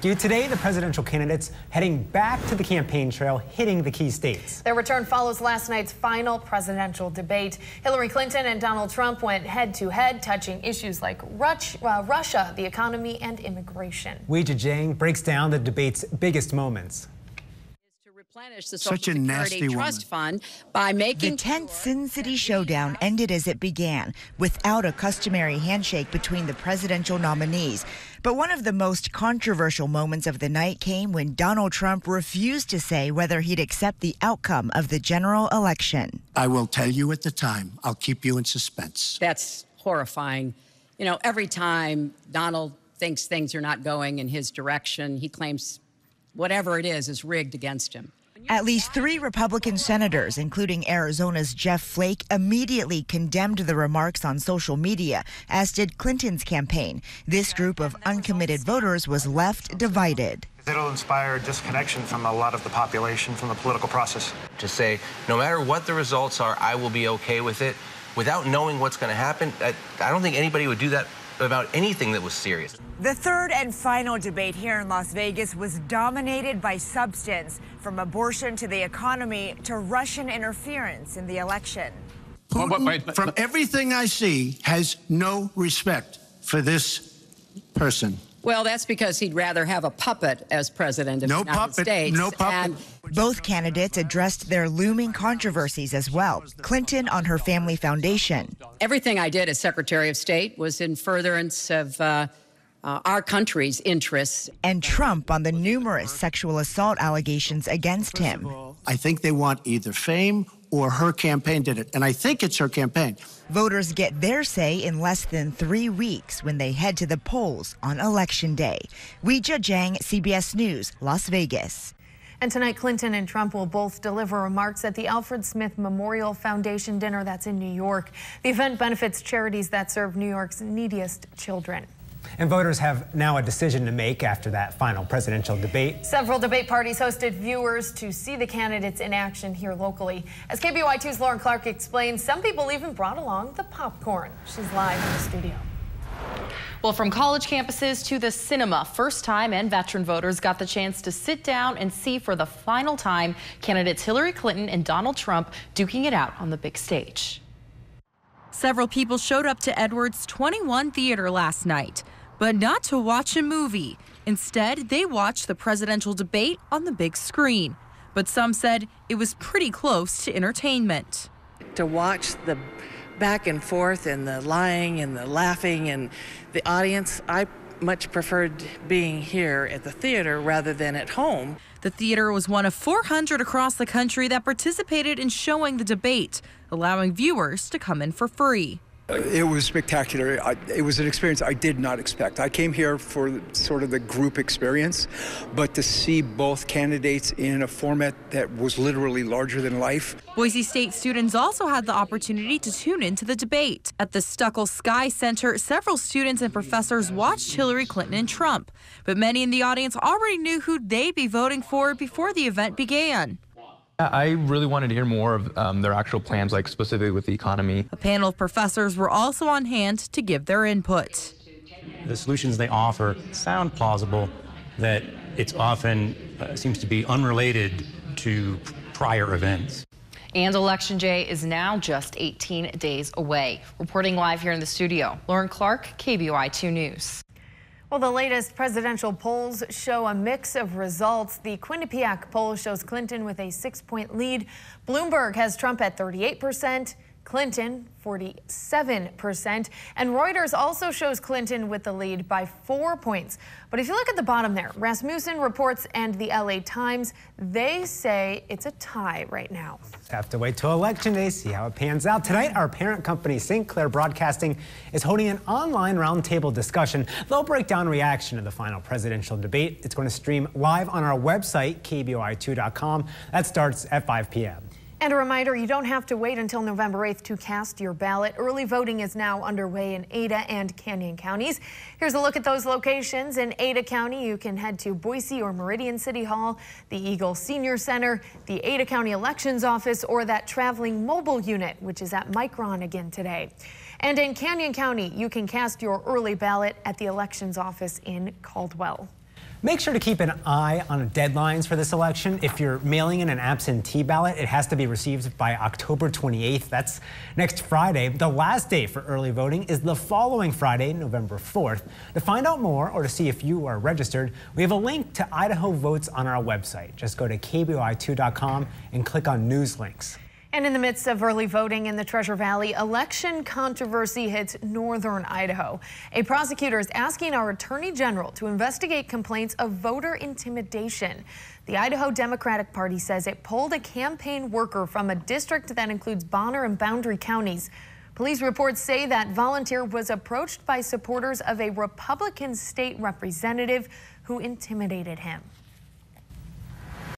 Today, the presidential candidates heading back to the campaign trail, hitting the key states. Their return follows last night's final presidential debate. Hillary Clinton and Donald Trump went head to head, touching issues like uh, Russia, the economy, and immigration. Weijia Jiang breaks down the debate's biggest moments replenish the Social Such a Security nasty Trust woman. Fund by making the tense Sin City showdown ended as it began, without a customary handshake between the presidential nominees. But one of the most controversial moments of the night came when Donald Trump refused to say whether he'd accept the outcome of the general election. I will tell you at the time. I'll keep you in suspense. That's horrifying. You know, every time Donald thinks things are not going in his direction, he claims whatever it is is rigged against him. At least three Republican senators, including Arizona's Jeff Flake, immediately condemned the remarks on social media, as did Clinton's campaign. This group of uncommitted voters was left divided. It'll inspire disconnection from a lot of the population from the political process. To say, no matter what the results are, I will be okay with it. Without knowing what's going to happen, I, I don't think anybody would do that about anything that was serious. The third and final debate here in Las Vegas was dominated by substance, from abortion to the economy to Russian interference in the election. Putin, from everything I see, has no respect for this person. Well, that's because he'd rather have a puppet as president of no the United puppet, States. No puppet. Both candidates addressed their looming controversies as well. Clinton on her family foundation. Everything I did as Secretary of State was in furtherance of uh, uh, our country's interests. And Trump on the numerous sexual assault allegations against him. I think they want either fame or her campaign did it. And I think it's her campaign. Voters get their say in less than three weeks when they head to the polls on Election Day. Weijia Jiang, CBS News, Las Vegas. And tonight, Clinton and Trump will both deliver remarks at the Alfred Smith Memorial Foundation dinner that's in New York. The event benefits charities that serve New York's neediest children. And voters have now a decision to make after that final presidential debate. Several debate parties hosted viewers to see the candidates in action here locally. As KBOI2's Lauren Clark explains, some people even brought along the popcorn. She's live in the studio. Well, from college campuses to the cinema, first time and veteran voters got the chance to sit down and see for the final time candidates Hillary Clinton and Donald Trump duking it out on the big stage. Several people showed up to Edwards 21 Theater last night but not to watch a movie. Instead, they watched the presidential debate on the big screen. But some said it was pretty close to entertainment. To watch the back and forth and the lying and the laughing and the audience, I much preferred being here at the theater rather than at home. The theater was one of 400 across the country that participated in showing the debate, allowing viewers to come in for free. It was spectacular. I, it was an experience I did not expect. I came here for sort of the group experience, but to see both candidates in a format that was literally larger than life. Boise State students also had the opportunity to tune into the debate. At the Stueckle Sky Center, several students and professors watched Hillary Clinton and Trump, but many in the audience already knew who they'd be voting for before the event began. I really wanted to hear more of um, their actual plans, like specifically with the economy. A panel of professors were also on hand to give their input. The solutions they offer sound plausible, that it's often uh, seems to be unrelated to prior events. And Election Day is now just 18 days away. Reporting live here in the studio, Lauren Clark, KBOI 2 News. Well, the latest presidential polls show a mix of results. The Quinnipiac poll shows Clinton with a six point lead. Bloomberg has Trump at 38 percent. Clinton 47%. And Reuters also shows Clinton with the lead by four points. But if you look at the bottom there, Rasmussen reports and the LA Times, they say it's a tie right now. Have to wait till election day, see how it pans out. Tonight, our parent company, Sinclair Broadcasting, is holding an online roundtable discussion. They'll break down reaction to the final presidential debate. It's going to stream live on our website, KBOI2.com. That starts at 5 p.m. And a reminder, you don't have to wait until November 8th to cast your ballot. Early voting is now underway in Ada and Canyon counties. Here's a look at those locations. In Ada County, you can head to Boise or Meridian City Hall, the Eagle Senior Center, the Ada County Elections Office, or that traveling mobile unit, which is at Micron again today. And in Canyon County, you can cast your early ballot at the Elections Office in Caldwell. Make sure to keep an eye on deadlines for this election. If you're mailing in an absentee ballot, it has to be received by October 28th. That's next Friday. The last day for early voting is the following Friday, November 4th. To find out more or to see if you are registered, we have a link to Idaho Votes on our website. Just go to KBOI2.com and click on news links. And in the midst of early voting in the Treasure Valley, election controversy hits northern Idaho. A prosecutor is asking our attorney general to investigate complaints of voter intimidation. The Idaho Democratic Party says it pulled a campaign worker from a district that includes Bonner and Boundary counties. Police reports say that volunteer was approached by supporters of a Republican state representative who intimidated him.